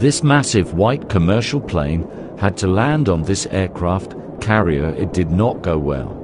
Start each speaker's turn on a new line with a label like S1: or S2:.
S1: This massive white commercial plane had to land on this aircraft carrier. It did not go well.